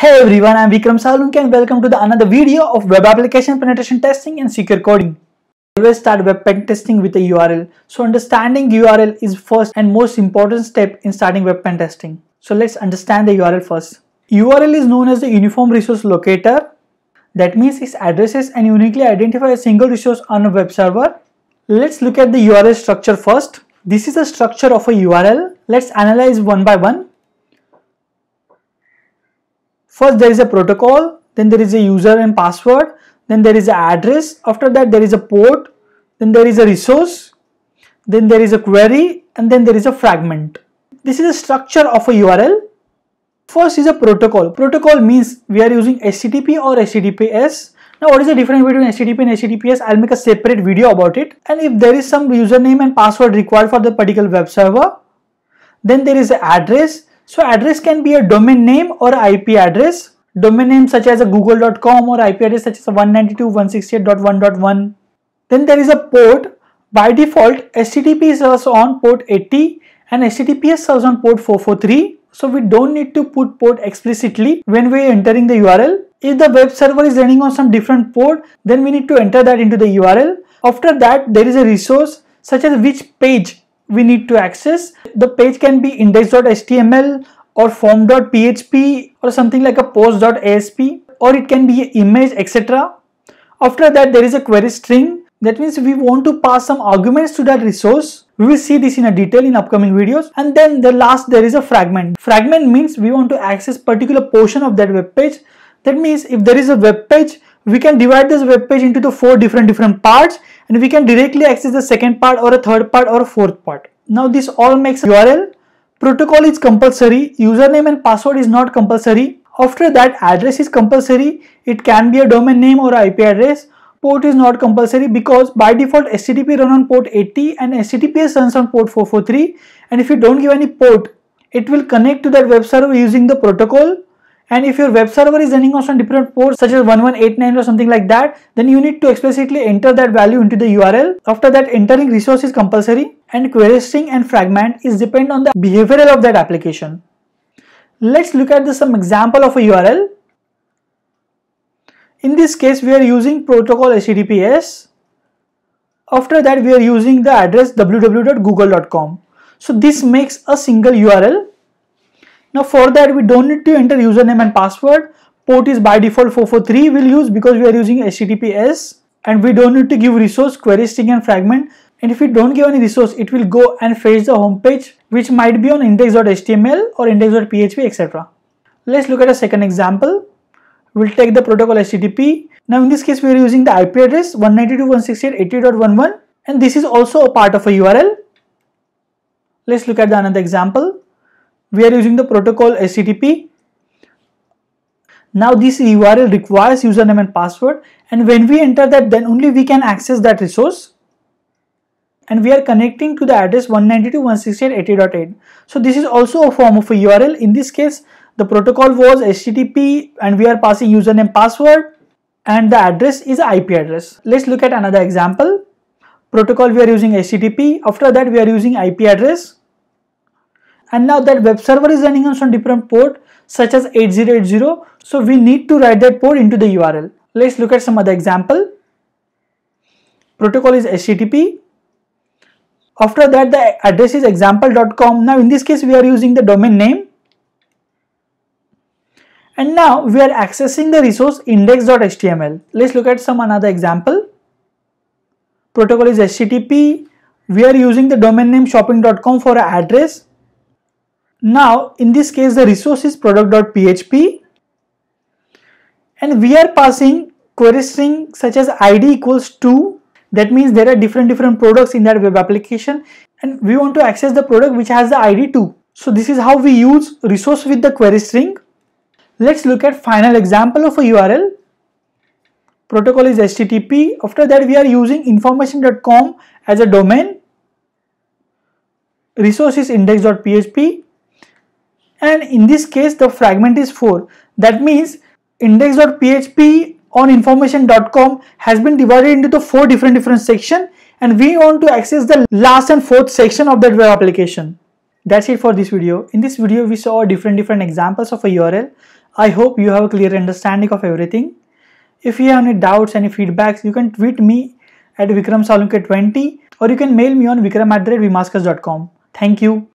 Hey everyone, I'm Vikram Salunke and welcome to the another video of web application penetration testing and secure coding. Always start web pen testing with a URL. So understanding URL is first and most important step in starting web pen testing. So let's understand the URL first. URL is known as the Uniform Resource Locator. That means it addresses and uniquely identifies a single resource on a web server. Let's look at the URL structure first. This is the structure of a URL. Let's analyze one by one. First there is a protocol, then there is a user and password, then there is an address, after that there is a port, then there is a resource, then there is a query and then there is a fragment. This is a structure of a URL. First is a protocol. Protocol means we are using HTTP or HTTPS. Now what is the difference between HTTP and HTTPS? I'll make a separate video about it. And if there is some username and password required for the particular web server, then there is an address so address can be a domain name or IP address. Domain name such as a google.com or IP address such as 192.168.1.1. Then there is a port. By default, HTTP serves on port 80 and HTTPS serves on port 443. So we don't need to put port explicitly when we are entering the URL. If the web server is running on some different port, then we need to enter that into the URL. After that, there is a resource such as which page we need to access. The page can be index.html or form.php or something like a post.asp or it can be image etc. After that there is a query string that means we want to pass some arguments to that resource. We will see this in a detail in upcoming videos. And then the last there is a fragment. Fragment means we want to access particular portion of that web page. That means if there is a web page, we can divide this web page into the four different different parts and we can directly access the second part or a third part or a fourth part. Now this all makes URL. Protocol is compulsory, username and password is not compulsory. After that address is compulsory, it can be a domain name or IP address. Port is not compulsory because by default HTTP run on port 80 and HTTPS runs on port 443 and if you don't give any port, it will connect to that web server using the protocol and if your web server is running on different ports such as 1189 or something like that, then you need to explicitly enter that value into the URL. After that, entering resource is compulsory and query string and fragment is depend on the behavioral of that application. Let's look at the, some example of a URL. In this case, we are using protocol HTTPS. After that, we are using the address www.google.com. So this makes a single URL now for that we don't need to enter username and password. Port is by default 443 we'll use because we are using HTTPS and we don't need to give resource, query string and fragment and if we don't give any resource it will go and fetch the home page which might be on index.html or index.php etc. Let's look at a second example. We'll take the protocol HTTP. Now in this case we are using the IP address 192.168.80.11 and this is also a part of a URL. Let's look at the another example we are using the protocol HTTP. Now this URL requires username and password and when we enter that then only we can access that resource and we are connecting to the address 192.168.80.8. So this is also a form of a URL. In this case the protocol was HTTP and we are passing username password and the address is IP address. Let's look at another example. Protocol we are using HTTP. After that we are using IP address and now that web server is running on some different port such as 8080 so we need to write that port into the URL. Let's look at some other example. Protocol is HTTP. After that the address is example.com. Now in this case we are using the domain name and now we are accessing the resource index.html. Let's look at some another example. Protocol is HTTP. We are using the domain name shopping.com for address now in this case the resource is product.php and we are passing query string such as id equals to that means there are different different products in that web application and we want to access the product which has the id 2. So this is how we use resource with the query string. Let's look at final example of a URL. Protocol is HTTP. After that we are using information.com as a domain. Resource is index.php and in this case the fragment is 4 that means index.php on information.com has been divided into the four different different section and we want to access the last and fourth section of that web application. That's it for this video. In this video we saw different different examples of a url I hope you have a clear understanding of everything. If you have any doubts, any feedbacks, you can tweet me at Vikram 20 or you can mail me on vikram at Thank you.